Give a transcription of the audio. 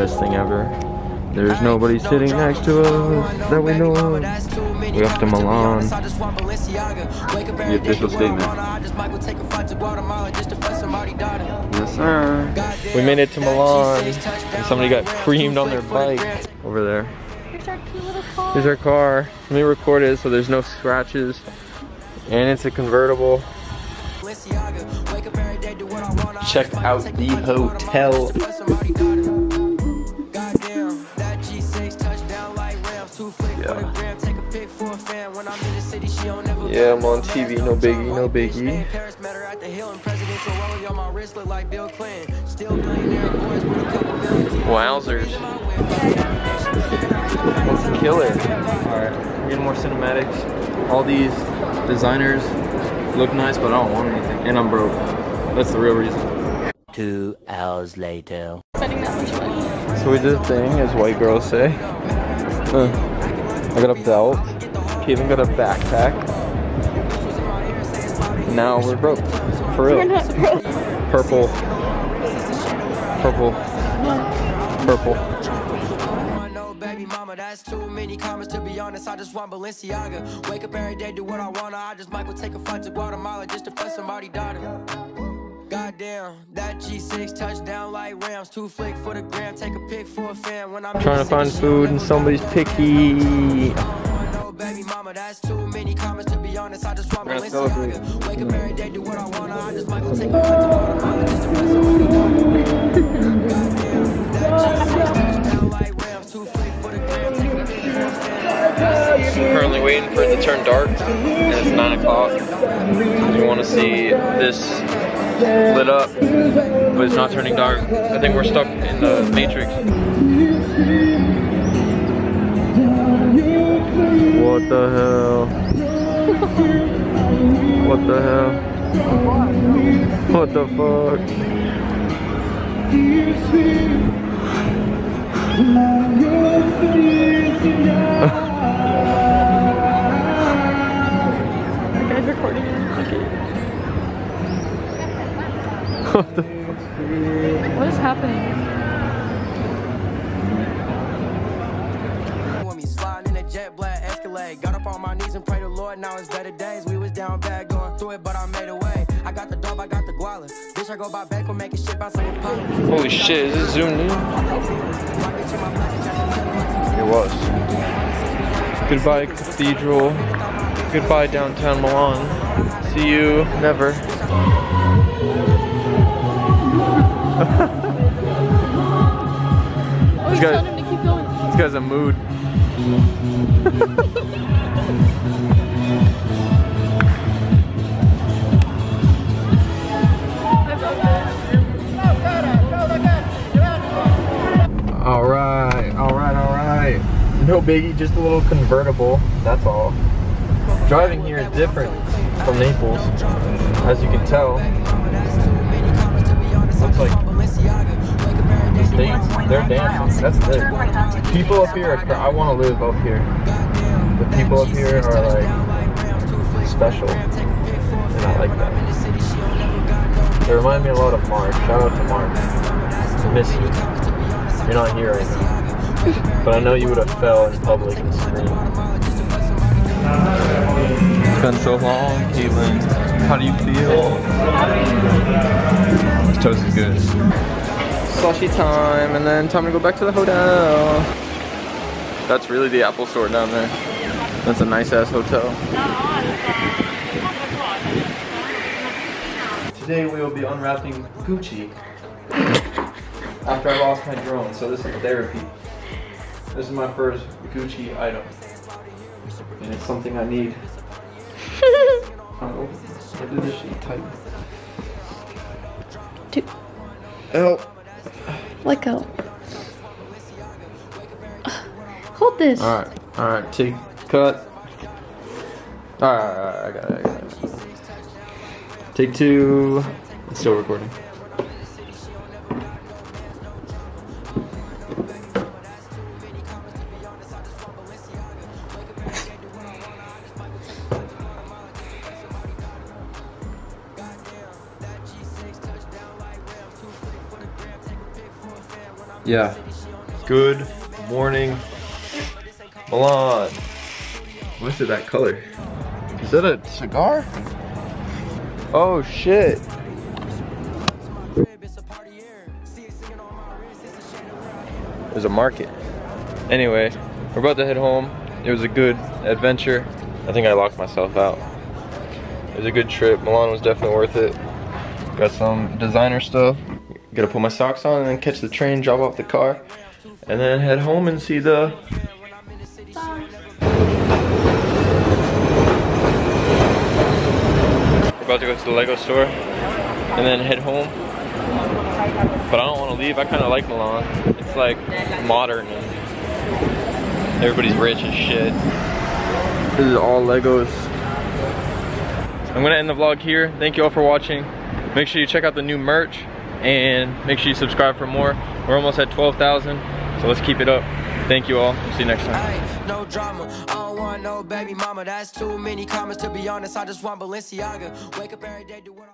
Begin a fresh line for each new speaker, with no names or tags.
best thing ever. There's nobody sitting next to us that we know of. We off to Milan.
The official statement. Yes, sir.
We made it to Milan and somebody got creamed on their bike over there.
Here's our cute little car.
Here's our car. Let me record it so there's no scratches. And it's a convertible. Check out the hotel. Yeah, I'm on TV, no biggie, no biggie. Wowzers. Let's kill it. Alright, we're getting more cinematics. All these designers look nice, but I don't want anything. And I'm broke. That's the real reason.
Two hours later.
Spending that much money.
So we did a thing, as white girls say. Uh, I got a belt. Kaden got a backpack. Now we're broke. For
We're
real.
not broke.
Purple. Purple. Purple.
Mama, that's too many comments to be honest. I just want Balenciaga. Wake up every day, do what I wanna. I just might go take a flight to Guatemala just to bless somebody daughter. Goddamn, that G6 touchdown like Rams. Two flick for the gram, take a pic for a fan. When I'm
Trying to find food and somebody's picky.
No, baby mama, that's too many comments to be honest. I just want
We're gonna celebrate.
Balenciaga. Wake up every day, do what I wanna. I just might go take a flight to Guatemala just to bless somebody daughter. Goddamn, that G6 touchdown like Rams. Two flick for the gram, take a pic for a fan.
currently waiting for it to turn dark, and it's 9 o'clock. We want to see this lit up, but it's not turning dark. I think we're stuck in the Matrix. What the hell? What the hell? What the fuck?
You guys recording it?
What the
What is happening?
When me sliding in a jet black Escalade, got up on my knees and prayed to Lord. Now it's better days. We was down bad going through it, but I made a way. I got the dope, I got the guala. Bitch, I go by back for making shit bounce like a pop.
Holy shit, is this zoomed in? It was. Goodbye, Cathedral. Goodbye, downtown Milan. See you never.
Oh,
This
you
guy-
told him to keep going.
This guy's a mood. All right, all right, all right. No biggie, just a little convertible. That's all. Driving here is different from Naples, as you can tell. They're dancing. That's good. People up here are. I want to live up here. The people up here are like special, and I like that. They remind me a lot of Mark. Shout out to Mark. Miss you. You're not here right now. But I know you would have fell in public and screamed. It's been so long, Caitlin. How do you feel? This toast is good. Slushy time, and then time to go back to the hotel. That's really the Apple store down there. That's a nice ass hotel. Today we will be unwrapping Gucci after I lost my drone, so this is therapy. This is my first Gucci item. And it's something I need. Uh, oh, look at this shit tight.
Dude.
Help.
Let go. Hold this.
Alright, alright, take, cut. Alright, alright, I got it, I got it. Take two. It's still recording. Yeah. Good morning, Milan. What's it that color? Is that a cigar? Oh shit. There's a market. Anyway, we're about to head home. It was a good adventure. I think I locked myself out. It was a good trip. Milan was definitely worth it. Got some designer stuff. Gotta put my socks on and then catch the train, drop off the car, and then head home and see the We're about to go to the Lego store and then head home. But I don't want to leave. I kind of like Milan. It's like modern and everybody's rich and shit. This is all Legos. I'm gonna end the vlog here. Thank you all for watching. Make sure you check out the new merch and make sure you subscribe for more. We're almost at 12,000, so let's keep it up. Thank you all. See you next time.
No drama. I don't want no baby mama. That's too many comments. To be honest, I just want Balenciaga. Wake up every day, do what I